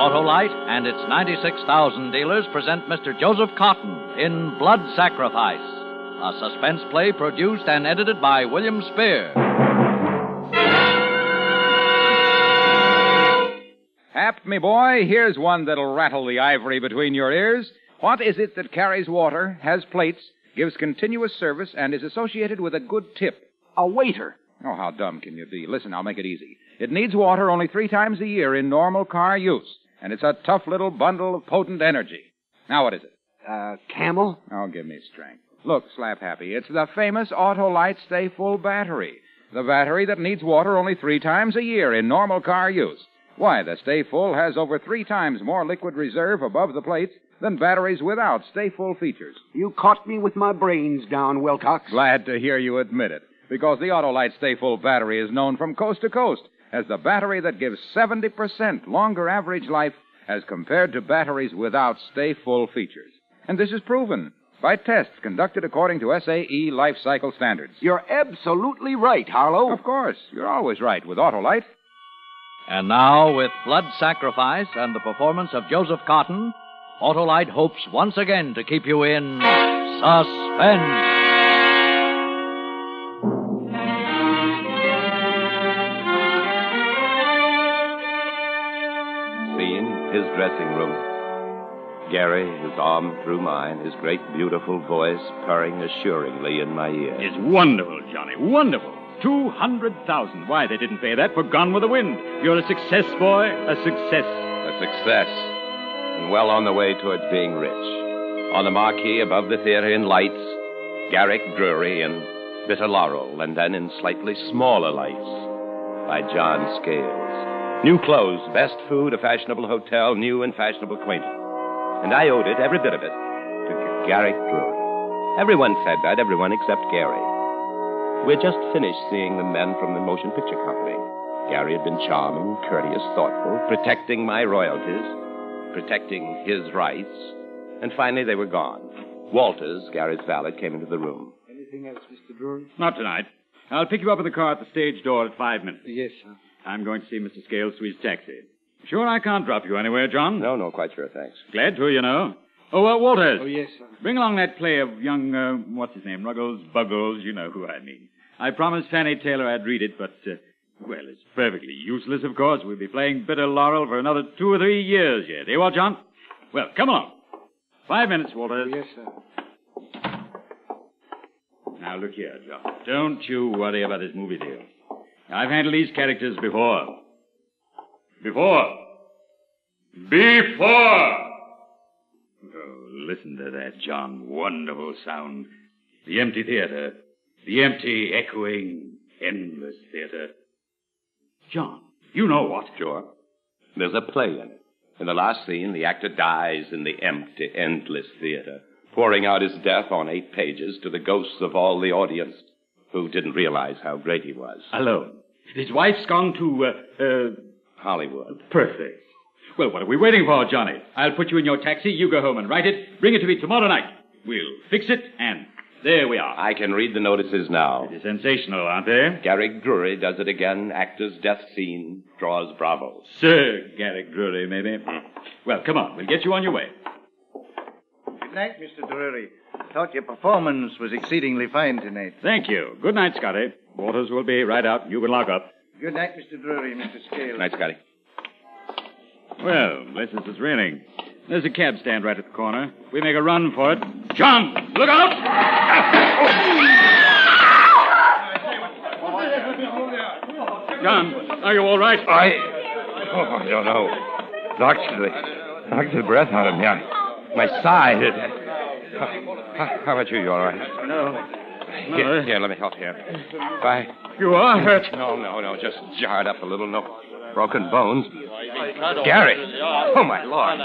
Autolite and its 96,000 dealers present Mr. Joseph Cotten in Blood Sacrifice, a suspense play produced and edited by William Spier. Hap, me boy, here's one that'll rattle the ivory between your ears. What is it that carries water, has plates, gives continuous service, and is associated with a good tip? A waiter. Oh, how dumb can you be? Listen, I'll make it easy. It needs water only three times a year in normal car use, and it's a tough little bundle of potent energy. Now, what is it? Uh, camel? Oh, give me strength. Look, Slap Happy, it's the famous Autolite Stay Full battery. The battery that needs water only three times a year in normal car use. Why, the Stay Full has over three times more liquid reserve above the plates than batteries without Stay Full features. You caught me with my brains down, Wilcox. Glad to hear you admit it, because the Autolite Stay Full battery is known from coast to coast as the battery that gives 70% longer average life as compared to batteries without Stay Full features. And this is proven by tests conducted according to SAE life cycle standards. You're absolutely right, Harlow. Of course, you're always right with Autolite. And now, with Blood Sacrifice and the performance of Joseph Cotten, Autolite hopes once again to keep you in suspense. Dressing room. Gary, his arm through mine, his great beautiful voice purring assuringly in my ear. It's wonderful, Johnny. Wonderful. 200,000. Why, they didn't pay that for Gone with the Wind. You're a success, boy. A success. A success. And well on the way towards being rich. On the marquee above the theater in lights, Garrick Drury in Bitter Laurel, and then in slightly smaller lights by John Scales. New clothes, best food, a fashionable hotel, new and fashionable acquaintance. And I owed it, every bit of it, to Garrick Drury. Everyone said that, everyone except Gary. We had just finished seeing the men from the motion picture company. Gary had been charming, courteous, thoughtful, protecting my royalties, protecting his rights, and finally they were gone. Walters, Gary's valet, came into the room. Anything else, Mr. Drury? Not tonight. I'll pick you up in the car at the stage door at five minutes. Yes, sir. I'm going to see Mr. Scales to his taxi. Sure I can't drop you anywhere, John? No, no, quite sure, thanks. Glad to, you know. Oh, uh, Walters. Oh, yes, sir. Bring along that play of young, uh, what's his name, Ruggles, Buggles, you know who I mean. I promised Fanny Taylor I'd read it, but, uh, well, it's perfectly useless, of course. We'll be playing Bitter Laurel for another two or three years yet. Eh, what, John? Well, come along. Five minutes, Walters. Oh, yes, sir. Now, look here, John. Don't you worry about this movie deal. I've handled these characters before. Before. Before! Oh, listen to that, John. Wonderful sound. The empty theater. The empty, echoing, endless theater. John, you know what? Sure. There's a play in it. In the last scene, the actor dies in the empty, endless theater, pouring out his death on eight pages to the ghosts of all the audience who didn't realize how great he was. Alone. His wife's gone to, uh, uh, Hollywood. perfect. Well, what are we waiting for, Johnny? I'll put you in your taxi. You go home and write it. Bring it to me tomorrow night. We'll fix it, and there we are. I can read the notices now. They're sensational, aren't they? Garrick Drury does it again. Actor's death scene draws bravos. Sir Garrick Drury, maybe. Well, come on. We'll get you on your way. Good night, Mr. Drury. Thought your performance was exceedingly fine tonight. Thank you. Good night, Scotty. Waters will be right out. You can lock up. Good night, Mr. Drury, Mr. Scales. Good night, Scotty. Well, this is it's raining. There's a cab stand right at the corner. We make a run for it. John, look out! John, are you all right? I. Oh, I don't know. Knocked the, knocked the breath out of me. I, my side. It, how, how about you? You all right? No. Here, here, let me help you. Bye. You are hurt. No, no, no. Just jarred up a little. No broken bones. Gary. Oh, my Lord.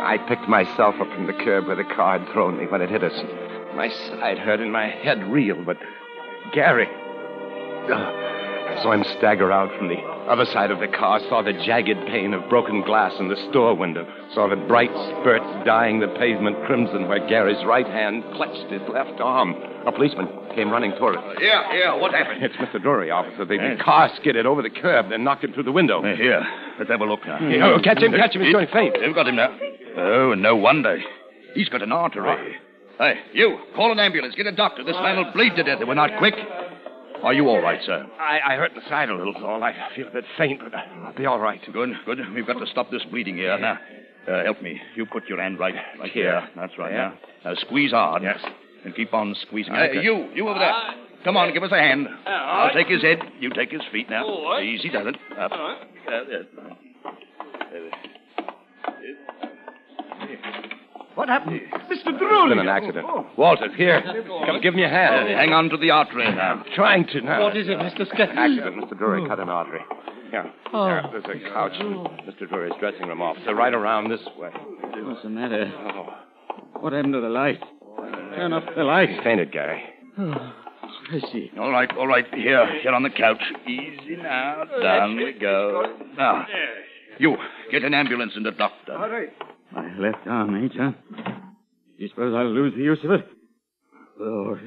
I picked myself up from the curb where the car had thrown me when it hit us. My side hurt and my head reeled, but Gary. Uh, I saw him stagger out from the Other side of the car, saw the jagged pane of broken glass in the store window. Saw the bright spurts dyeing the pavement crimson where Gary's right hand clutched his left arm. A policeman came running toward us. Uh, yeah, yeah, what happened? It's Mr. Drury, officer. The, the car skidded over the curb, then knocked him through the window. Here, let's have a look now. Hmm. Oh, catch him, catch him. He's going faint. They've got him now. Oh, and no wonder. He's got an artery. Hey, you, call an ambulance. Get a doctor. This man will bleed to death if we're not quick. Are you all right, sir? I, I hurt the side a little, all. I feel a bit faint, but I'll be all right. Good, good. We've got to stop this bleeding here. Now, uh, help me. You put your hand right, right here. That's right. Yeah. Now, now uh, squeeze hard. Yes. And keep on squeezing. Uh, hey, like you, you over there. Come on, give us a hand. I'll take his head. You take his feet now. Easy does it. Up. Uh, What happened? Mr. It's Drury. been an accident. Walters, here. Come, give me a hand. uh, hang on to the artery now. I'm trying to now. What is it, Mr. Scales? Accident, Mr. Drury. Cut an artery. Here. There, there's a couch in Mr. Drury's dressing room officer. Right around this way. What's the matter? Oh, What happened to the light? Turn off the light. he's fainted, Gary. I see. All right, all right. Here, here on the couch. Easy now. Down we go. Now, you, get an ambulance and a doctor. All right. My left arm, eh, John? You suppose I'll lose the use of it? Oh,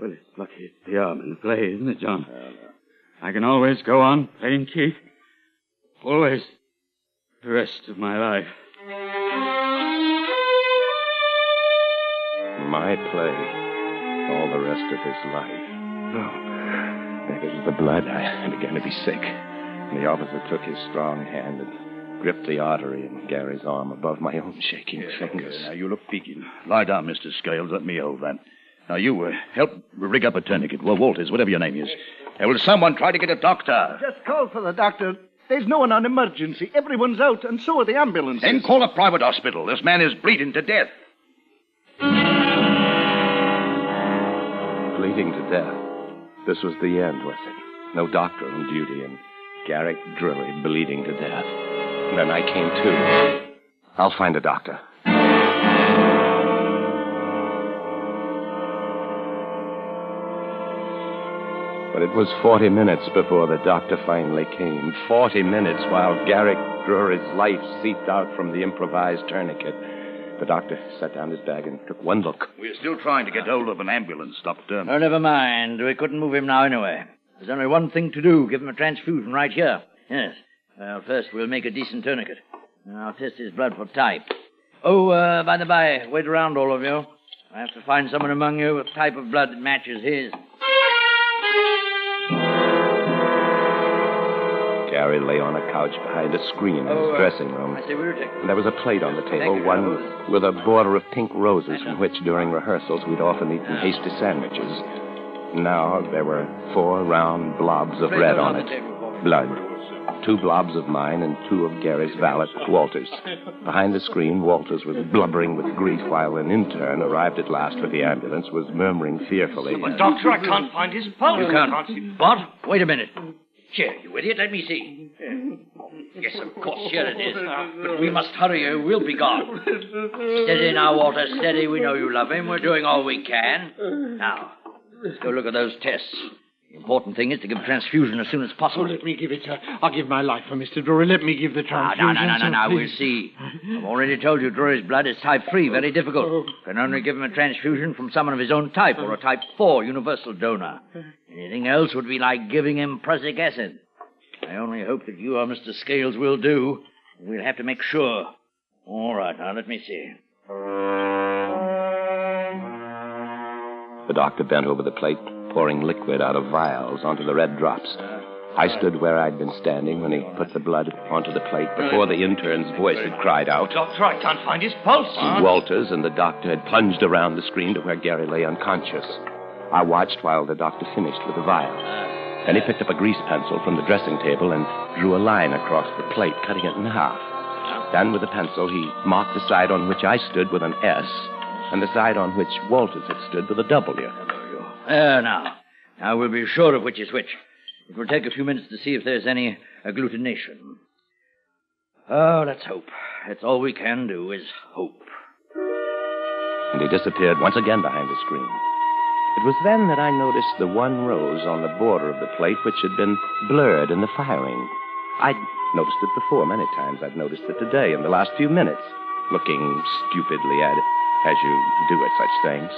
well, it's lucky it's the arm in play, isn't it, John? I can always go on playing Keith. Always. The rest of my life. My play. All the rest of his life. Oh, maybe it was the blood. I I began to be sick. And the officer took his strong hand and gripped the artery in Gary's arm above my own shaking fingers. Now, you look peaking. Lie down, Mr. Scales. Let me hold that. Now, you, uh, help rig up a tourniquet. Well, Walters, whatever your name is. Uh, will someone try to get a doctor? Just call for the doctor. There's no one on emergency. Everyone's out, and so are the ambulances. Then call a private hospital. This man is bleeding to death. Bleeding to death. This was the end, was it? No doctor on duty, and Garrick Drury bleeding to death. And then I came to. I'll find a doctor. But it was 40 minutes before the doctor finally came. 40 minutes while Garrick Drury's life seeped out from the improvised tourniquet. The doctor set down his bag and took one look. We're still trying to get hold of an ambulance, Doctor. Oh, never mind. We couldn't move him now anyway. There's only one thing to do. Give him a transfusion right here. Yes. Well, first we'll make a decent tourniquet. I'll test his blood for type. Oh, uh, by the by, wait around, all of you. I have to find someone among you with type of blood that matches his. Gary lay on a couch behind a screen in his Oh, uh, dressing room. I take. And there was a plate on the table, you, one with a border of pink roses from which, during rehearsals, we'd often eaten hasty sandwiches. Now there were four round blobs of red on it. table for me. Blood. Two blobs of mine and two of Gary's valet, Walters. Behind the screen, Walters was blubbering with grief while an intern, arrived at last with the ambulance, was murmuring fearfully. But, Doctor, I can't find his pulse. You can't. What? Wait a minute. Here, you idiot. Let me see. Yes, of course, here it is. But we must hurry or we'll be gone. Steady now, Walter. Steady. We know you love him. We're doing all we can. Now, let's go look at those tests. The important thing is to give a transfusion as soon as possible. Oh, let me give it, sir. I'll give my life for Mr. Drury. Let me give the Ah, transfusion. no, no, no, no, sir, no. We'll see. I've already told you Drury's blood is type 3, very difficult. Can only give him a transfusion from someone of his own type or a type 4 universal donor. Anything else would be like giving him prussic acid. I only hope that you or Mr. Scales will do. We'll have to make sure. All right, now let me see. The doctor bent over the plate, pouring liquid out of vials onto the red drops. I stood where I'd been standing when he put the blood onto the plate before the intern's voice had cried out. Doctor, I can't find his pulse. Walters and the doctor had plunged around the screen to where Gary lay unconscious. I watched while the doctor finished with the vials. Then he picked up a grease pencil from the dressing table and drew a line across the plate, cutting it in half. Then, with the pencil, he marked the side on which I stood with an S and the side on which Walters had stood with a W. There now. Now we'll be sure of which is which. It will take a few minutes to see if there's any agglutination. Oh, let's hope. That's all we can do is hope. And he disappeared once again behind the screen. It was then that I noticed the one rose on the border of the plate which had been blurred in the firing. I'd noticed it before many times. I've noticed it today in the last few minutes, looking stupidly at it, as you do at such things.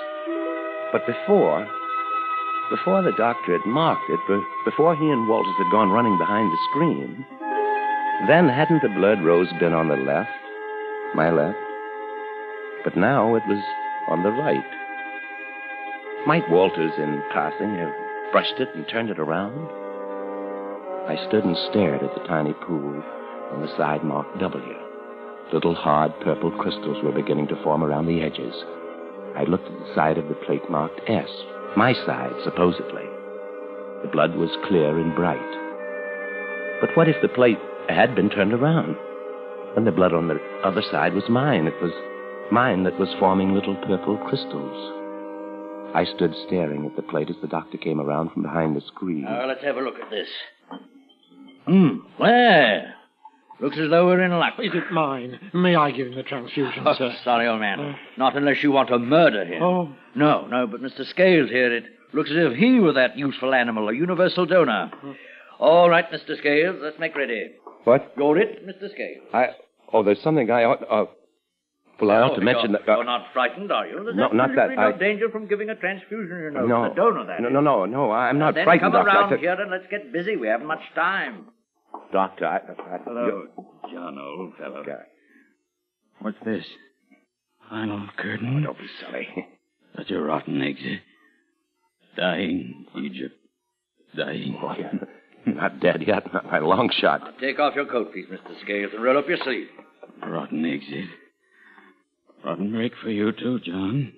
But before, before the doctor had marked it, before he and Walters had gone running behind the screen, then hadn't the blood rose been on the left, my left? But now it was on the right. Might Walters, in passing, have brushed it and turned it around? I stood and stared at the tiny pool on the side marked W. Little hard purple crystals were beginning to form around the edges. I looked at the side of the plate marked S, my side, supposedly. The blood was clear and bright. But what if the plate had been turned around? And the blood on the other side was mine. It was mine that was forming little purple crystals. I stood staring at the plate as the doctor came around from behind the screen. Now, let's have a look at this. Hmm. Well, looks as though we're in luck. Is it mine? May I give him the transfusion, Oh, sir? sorry, old man. Uh. Not unless you want to murder him. Oh. No, no, but Mr. Scales here, it looks as if he were that useful animal, a universal donor. All right, Mr. Scales, let's make ready. What? You're it, Mr. Scales. I. Oh, there's something I ought. Uh, well, I ought Oh, to mention you're, that. uh, You're not frightened, are you? There's No, not that, no I- danger from giving a transfusion, you know. no, The donor, that no, is. no, no, no. I'm not then frightened, come doctor. I around said- here and let's get busy. We haven't much time. Doctor, I. I Hello, John, old fellow. Okay. What's this? Final curtain? Oh, don't be silly. Such a rotten exit. Dying, Egypt. Dying. Oh, yeah. Not dead yet, not by a long shot. Now, take off your coat, please, Mr. Scales, and roll up your sleeve. Rotten exit. Rotten break for you too, John.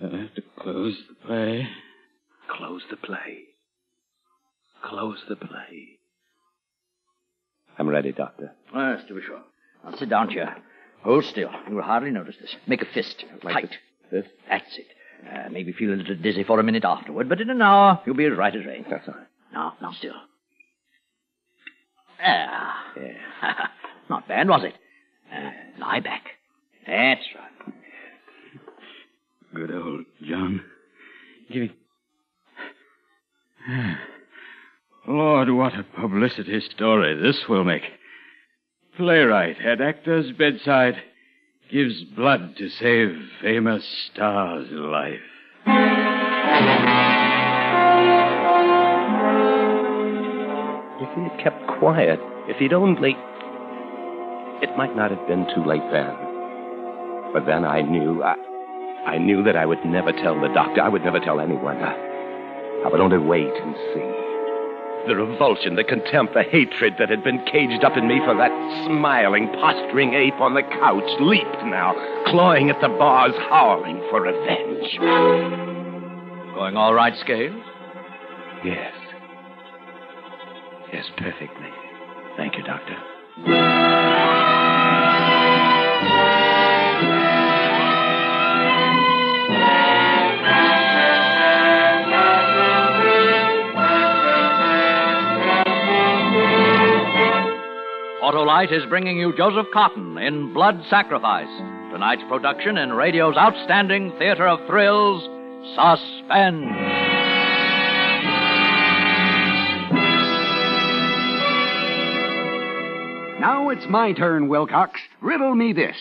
I'll have to close the play. Close the play. Close the play. I'm ready, Doctor. Yes, to be sure. Now sit down here. Hold still. You will hardly notice this. Make a fist. Like Tight. This? That's it. Uh, maybe feel a little dizzy for a minute afterward, but in an hour you'll be as right as rain. That's all right. Now, now still. Ah. Yeah. Not bad, was it? Uh, lie back. That's right. Good old John. Give me. Lord, what a publicity story this will make. Playwright at actor's bedside gives blood to save famous star's life. If he had kept quiet, if he'd only. It might not have been too late then. But then I knew. I, I knew that I would never tell the doctor. I would never tell anyone. I, I would only wait and see. The revulsion, the contempt, the hatred that had been caged up in me for that smiling, posturing ape on the couch leaped now, clawing at the bars, howling for revenge. Going all right, Scales? Yes. Yes, perfectly. Thank you, Doctor. Autolite is bringing you Joseph Cotten in Blood Sacrifice. Tonight's production in radio's outstanding theater of thrills, Suspense. Now it's my turn, Wilcox. Riddle me this.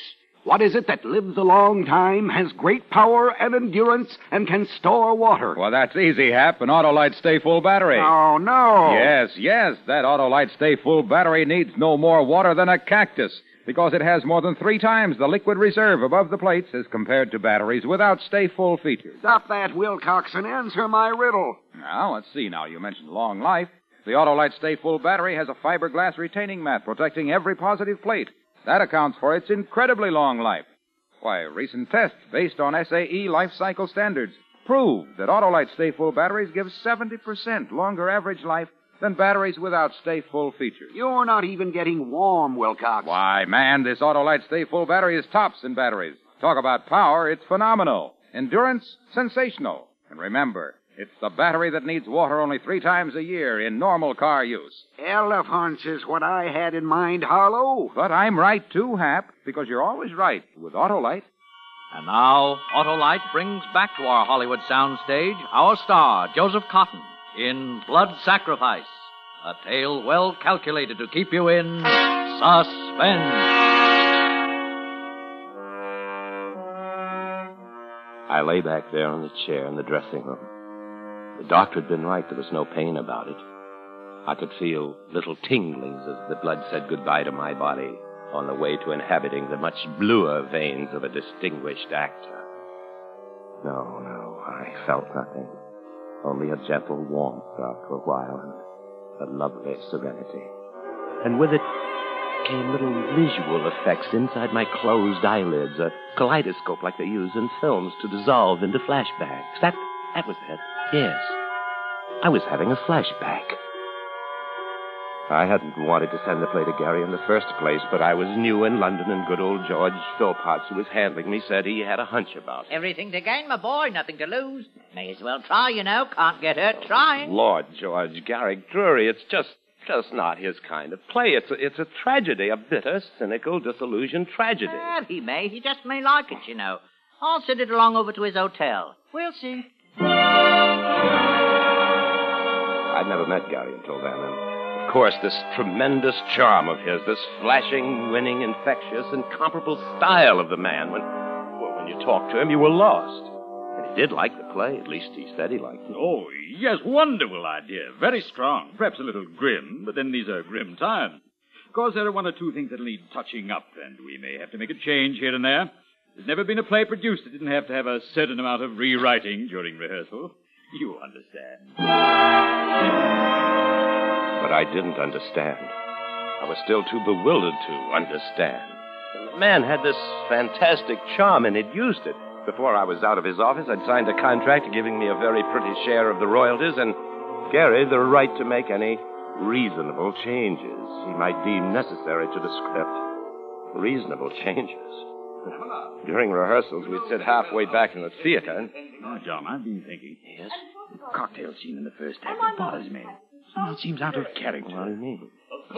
What is it that lives a long time, has great power and endurance, and can store water? Well, that's easy, Hap. An Autolite Stay Full battery. Oh, no. Yes, yes. That Autolite Stay Full battery needs no more water than a cactus because it has more than three times the liquid reserve above the plates as compared to batteries without Stay Full features. Stop that, Wilcox, and answer my riddle. Now, let's see. Now, you mentioned long life. The Autolite Stay Full battery has a fiberglass retaining mat protecting every positive plate. That accounts for its incredibly long life. Why, recent tests based on SAE life cycle standards prove that Autolite Stay Full batteries give 70% longer average life than batteries without Stay Full features. You're not even getting warm, Wilcox. Why, man, this Autolite Stay Full battery is tops in batteries. Talk about power, it's phenomenal. Endurance, sensational. And remember, it's the battery that needs water only three times a year in normal car use. Elephants is what I had in mind, Harlow. But I'm right too, Hap, because you're always right with Autolite. And now, Autolite brings back to our Hollywood soundstage our star, Joseph Cotten, in Blood Sacrifice, a tale well calculated to keep you in suspense. I lay back there on the chair in the dressing room. The doctor had been right. There was no pain about it. I could feel little tinglings as the blood said goodbye to my body on the way to inhabiting the much bluer veins of a distinguished actor. No, no, I felt nothing. Only a gentle warmth after a while and a lovely serenity. And with it came little visual effects inside my closed eyelids, a kaleidoscope like they use in films to dissolve into flashbacks. That, that was it. Yes. I was having a flashback. I hadn't wanted to send the play to Gary in the first place, but I was new in London, and good old George Philpotts, who was handling me, said he had a hunch about it. Everything to gain, my boy, nothing to lose. May as well try, you know. Can't get hurt trying. Lord George, Garrick Drury, it's just just not his kind of play. It's a, it's a tragedy, a bitter, cynical, disillusioned tragedy. Well, he may. He just may like it, you know. I'll send it along over to his hotel. We'll see. I'd never met Gary until then, and of course, this tremendous charm of his, this flashing, winning, infectious, incomparable style of the man, when, well, when you talked to him, you were lost. And he did like the play, at least he said he liked it. Oh, yes, wonderful idea. Very strong. Perhaps a little grim, but then these are grim times. Of course, there are one or two things that'll need touching up, and we may have to make a change here and there. There's never been a play produced that didn't have to have a certain amount of rewriting during rehearsal. You understand. But I didn't understand. I was still too bewildered to understand. The man had this fantastic charm, and he'd used it. Before I was out of his office, I'd signed a contract giving me a very pretty share of the royalties, and Gary the right to make any reasonable changes he might deem necessary to the script. Reasonable changes. During rehearsals, we'd sit halfway back in the theater. And... Oh, John, I've been thinking. Yes? The cocktail scene in the first act it bothers me. It seems out of character. What do you mean?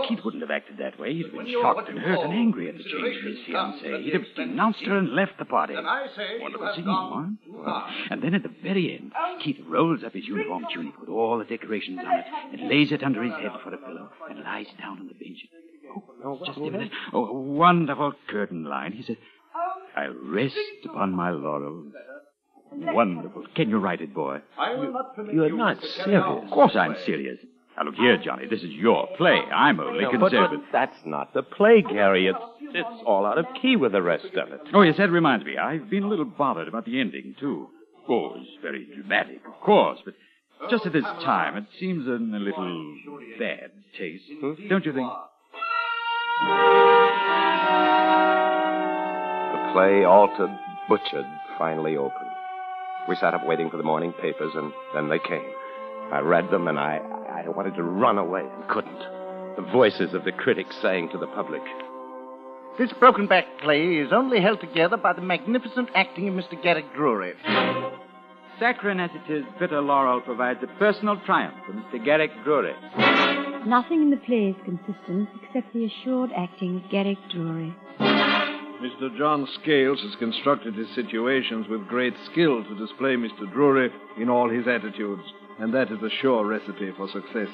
Keith wouldn't have acted that way. He'd have been shocked and hurt and angry at the change in his fiancée. He'd have denounced her and left the party. Wonderful scene, huh? And then at the very end, Keith rolls up his uniform tunic with all the decorations on it and lays it under his head for a pillow and lies down on the bench. Oh, just a minute. Oh, a wonderful curtain line. He said, I'll rest upon my laurels. Wonderful. Can you write it, boy? You're not serious. Of course I'm serious. Now, look here, Johnny. This is your play. I'm only No, but, conservative. but that's not the play, Gary. It's, it's all out of key with the rest of it. Oh, yes, that reminds me. I've been a little bothered about the ending, too. Oh, it's very dramatic, of course, but just at this time, it seems in a little bad taste. Don't you think? The play, altered, butchered, finally opened. We sat up waiting for the morning papers, and then they came. I read them, and I, I wanted to run away and couldn't. The voices of the critics saying to the public, This broken back play is only held together by the magnificent acting of Mr. Garrick Drury. Saccharine as it is, bitter laurel provides a personal triumph for Mr. Garrick Drury. Nothing in the play is consistent except the assured acting of Garrick Drury. Mr. John Scales has constructed his situations with great skill to display Mr. Drury in all his attitudes, and that is a sure recipe for success.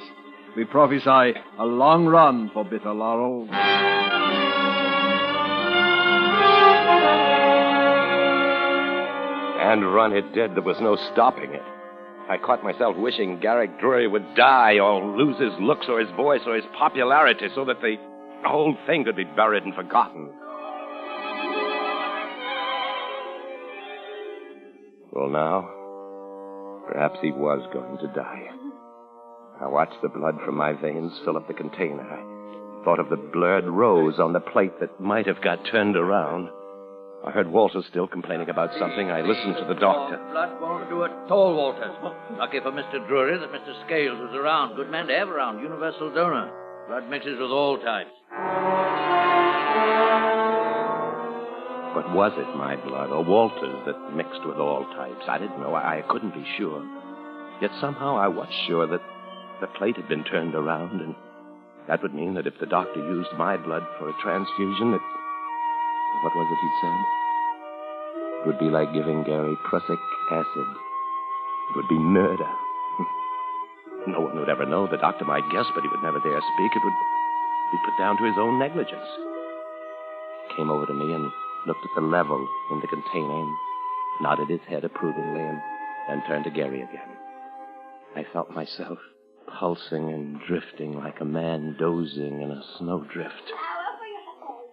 We prophesy a long run for Bitter Laurel. and run it did. There was no stopping it. I caught myself wishing Garrick Drury would die or lose his looks or his voice or his popularity so that the whole thing could be buried and forgotten. Well, now, perhaps he was going to die. I watched the blood from my veins fill up the container. I thought of the blurred rose on the plate that might have got turned around. I heard Walter still complaining about something. I listened to the doctor. Blood won't do it at all, Walter. Lucky for Mr. Drury that Mr. Scales was around. Good man to have around. Universal donor. Blood mixes with all types. But was it my blood or Walter's that mixed with all types? I didn't know. I, I couldn't be sure. Yet somehow I was sure that the plate had been turned around, and that would mean that if the doctor used my blood for a transfusion, that. What was it he'd said? It would be like giving Gary prussic acid. It would be murder. no one would ever know. The doctor might guess, but he would never dare speak. It would be put down to his own negligence. He came over to me and looked at the level in the container and nodded his head approvingly and then turned to Gary again. I felt myself pulsing and drifting like a man dozing in a snowdrift. Flower for your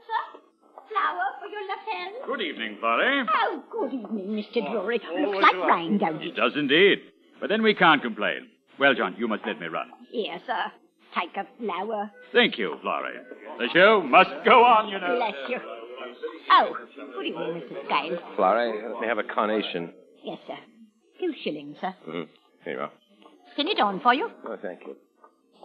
sir. Flower for your left hand. Good evening, Florrie. Oh, good evening, Mr. Oh, Drury. Oh, Looks like rain, don't It it? does indeed. But then we can't complain. Well, John, you must let me run. Here, sir. Take a flower. Thank you, Florrie. The show must go on, you know. Bless you. Oh, good evening, Mr. Scales. Florrie, let me have a carnation. Yes, sir. Two shillings, sir. Mm-hmm. Here you are. Send it on for you. Oh, thank you.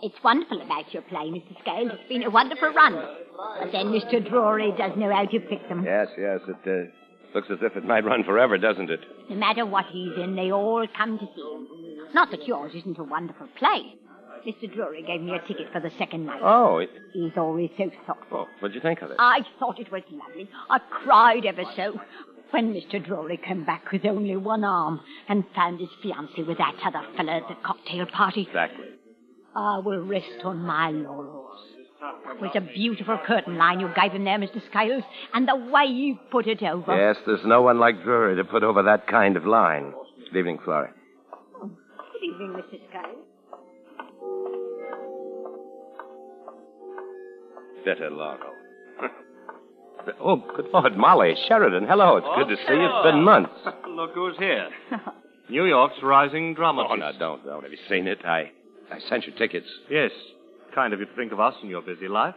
It's wonderful about your play, Mr. Scales. It's been a wonderful run. But then Mr. Drury does know how to pick them. Yes, yes. It uh, looks as if it might run forever, doesn't it? No matter what he's in, they all come to see him. Not that yours isn't a wonderful play. Mr. Drury gave me a ticket for the second night. Oh, it, He's always so thoughtful. what'd you think of it? I thought it was lovely. I cried ever so when Mr. Drury came back with only one arm and found his fiancée with that other fellow at the cocktail party. Exactly. I will rest on my laurels. It was a beautiful curtain line you gave him there, Mr. Scales, and the way you put it over. Yes, there's no one like Drury to put over that kind of line. Good evening, Florrie. Good evening, Mr. Scales. Better Largo. oh, good Lord, Molly, Sheridan, hello. It's good to see you. It's been months. Look who's here. New York's rising dramatist. Oh, no, don't, don't. Have you seen it? I, I sent you tickets. Yes. Kind of you to think of us in your busy life.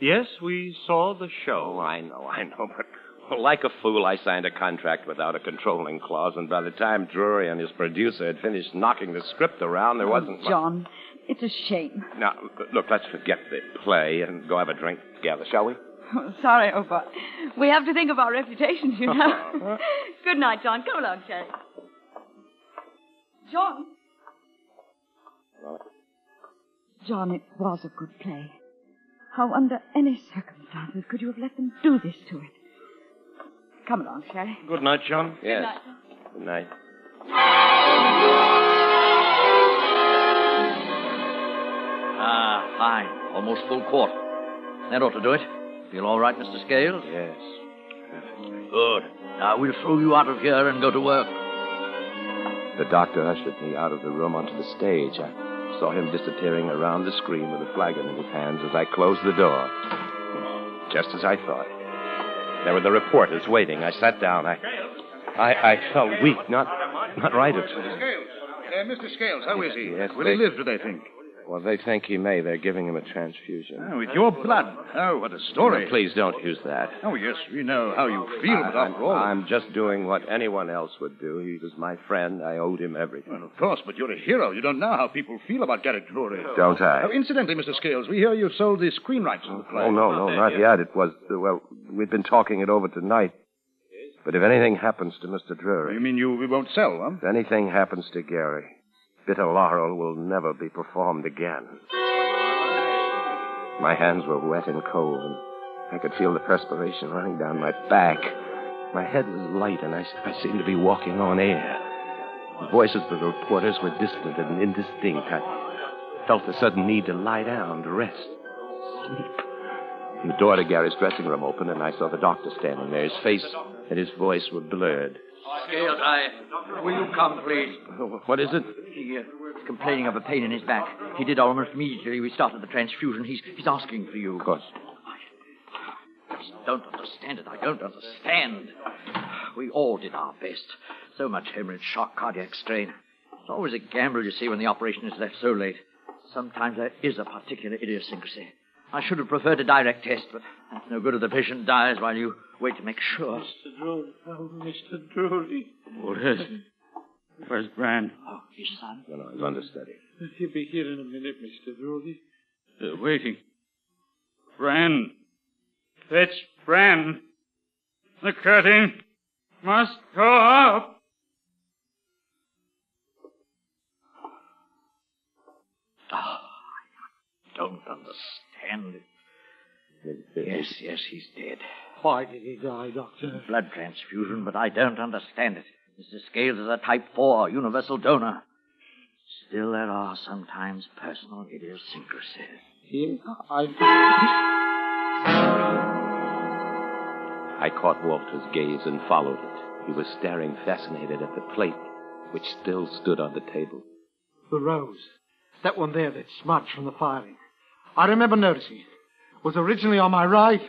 Yes, we saw the show. Oh, I know, I know, but well, like a fool, I signed a contract without a controlling clause, and by the time Drury and his producer had finished knocking the script around, there oh, wasn't much. John, it's a shame. Now, look, let's forget the play and go have a drink together, shall we? Oh, sorry, Opa. We have to think of our reputations, you know. Good night, John. Come along, Sherry. John. John, it was a good play. How, under any circumstances, could you have let them do this to it? Come along, Sherry. Good night, John. Yes. Good night. Ah, fine. Almost full court. That ought to do it. Feel all right, Mr. Scales? Yes. Good. Now we'll throw you out of here and go to work. The doctor ushered me out of the room onto the stage. I saw him disappearing around the screen with a flagon in his hands as I closed the door. Just as I thought. There were the reporters waiting. I sat down. I, I, I felt weak, not, not right at all. Scales. Uh, Mr. Scales, how is he? Yes, Will they- he live, do they think? Well, they think he may. They're giving him a transfusion. Oh, with your blood. Oh, what a story. Now, please don't use that. Oh, yes, we know how you feel, but I- I'm, after all. I'm just doing what anyone else would do. He was my friend. I owed him everything. Well, of course, but you're a hero. You don't know how people feel about Garrick Drury. Don't I? Oh, incidentally, Mr. Scales, we hear you've sold the screen rights of the play. Oh, no, no, not yet. It was, uh, well, we'd been talking it over tonight. But if anything happens to Mr. Drury. You mean you we won't sell, huh? If anything happens to Gary, Bitter Laurel will never be performed again. My hands were wet and cold, and I could feel the perspiration running down my back. My head was light, and I, I seemed to be walking on air. The voices of the reporters were distant and indistinct. I felt the sudden need to lie down, to rest, sleep. And the door to Gary's dressing room opened, and I saw the doctor standing there. His face and his voice were blurred. Scales, I. Will you come, please? What is it? He, uh, complaining of a pain in his back. He did almost immediately we started the transfusion. He's, he's asking for you. Of course. I just don't understand it. I don't understand. We all did our best. So much hemorrhage, shock, cardiac strain. It's always a gamble, you see, when the operation is left so late. Sometimes there is a particular idiosyncrasy. I should have preferred a direct test, but that's no good if the patient dies while you wait to make sure. Mr. Drury. Oh, Mr. Drury. Yes. Where's Bran? Oh, his son. No, no, he's understudy. He'll be here in a minute, Mr. Drury. They're waiting. Bran. Fetch Bran. The curtain must go up. Oh, I don't understand it. Yes, Yes, yes, he's dead. Why did he die, Doctor? Blood transfusion, but I don't understand it. Mr. Scales is a type 4 universal donor. Still, there are sometimes personal idiosyncrasies. Here, I. I caught Walter's gaze and followed it. He was staring fascinated at the plate, which still stood on the table. The rose. That one there that's smudged from the firing. I remember noticing it. Was originally on my right.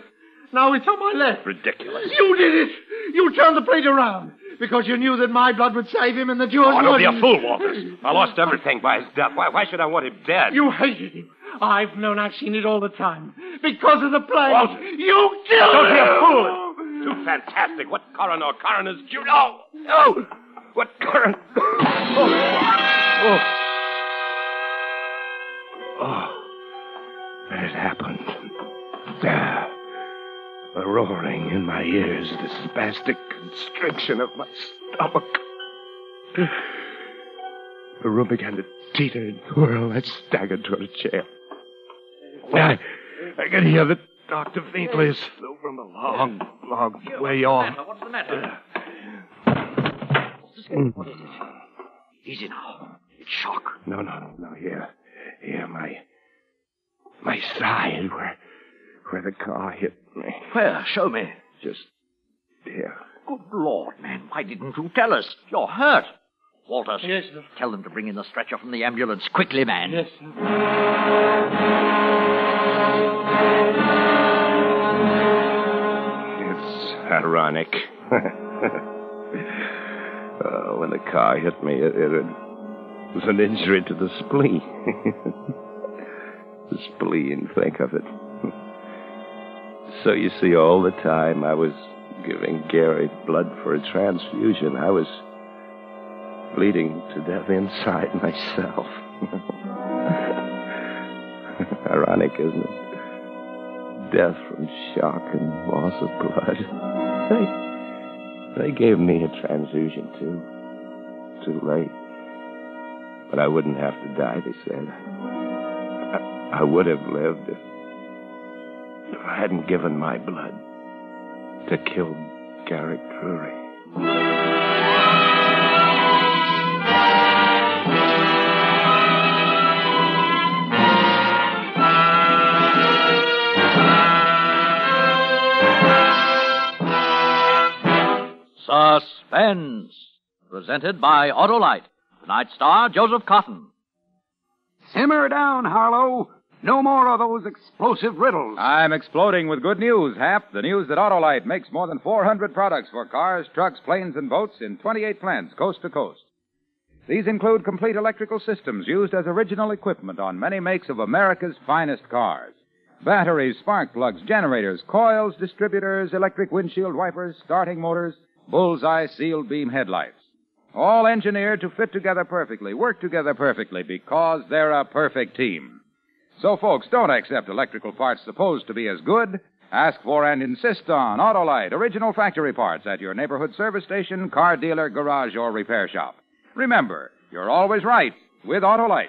Now it's on my left. Ridiculous. You did it! You turned the plate around because you knew that my blood would save him and that yours Oh, don't be a fool, Walters. I lost everything by his death. Why, why should I want him dead? You hated him. I've known I've seen it all the time. Because of the play. Walter. You killed Don't be a him! fool. Too fantastic. What coroner? Coroner's jury. No! No! What coroner? Oh. Oh. oh! It happened. There. The roaring in my ears, the spastic constriction of my stomach. The room began to teeter and whirl. I staggered toward a chair. I, I could hear the doctor faintly as though from a long, long way off. What's the matter? What is it? Easy now. It's shock. No, no, no, here. My side, where. where the car hit me. Where? Show me. Just here. Good Lord, man. Why didn't you tell us? You're hurt. Walters. Yes, sir. Tell them to bring in the stretcher from the ambulance. Quickly, man. Yes, sir. It's ironic. oh, when the car hit me, it, it was an injury to the spleen. the spleen, think of it. so you see, all the time I was giving Gary blood for a transfusion, I was bleeding to death inside myself. Ironic, isn't it? Death from shock and loss of blood. They, they gave me a transfusion, too. Too late. But I wouldn't have to die, they said. I, I would have lived if, if I hadn't given my blood to kill Garrick Drury. Suspense. Presented by Autolite. Tonight's star, Joseph Cotten. Simmer down, Harlow. No more of those explosive riddles. I'm exploding with good news, Hap. The news that Autolite makes more than 400 products for cars, trucks, planes, and boats in 28 plants, coast to coast. These include complete electrical systems used as original equipment on many makes of America's finest cars. Batteries, spark plugs, generators, coils, distributors, electric windshield wipers, starting motors, bullseye sealed beam headlights. All engineered to fit together perfectly, work together perfectly, because they're a perfect team. So, folks, don't accept electrical parts supposed to be as good. Ask for and insist on Autolite original factory parts at your neighborhood service station, car dealer, garage, or repair shop. Remember, you're always right with Autolite.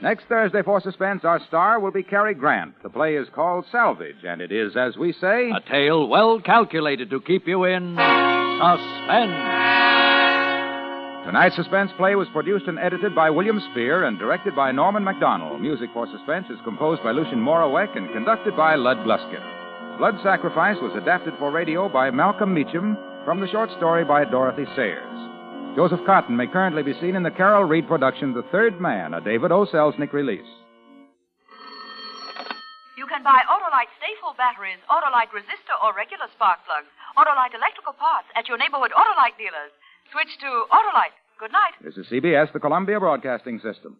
Next Thursday for Suspense, our star will be Cary Grant. The play is called Salvage, and it is, as we say, A tale well calculated to keep you in suspense. Tonight's suspense play was produced and edited by William Spier and directed by Norman Macdonnell. Music for Suspense is composed by Lucien Moraweck and conducted by Lud Gluskin. Blood Sacrifice was adapted for radio by Malcolm Meacham from the short story by Dorothy Sayers. Joseph Cotten may currently be seen in the Carol Reed production The Third Man, a David O. Selznick release. You can buy Autolite Stay-Full batteries, Autolite resistor or regular spark plugs, Autolite electrical parts at your neighborhood Autolite dealers. Switch to Autolite. Good night. This is CBS, the Columbia Broadcasting System.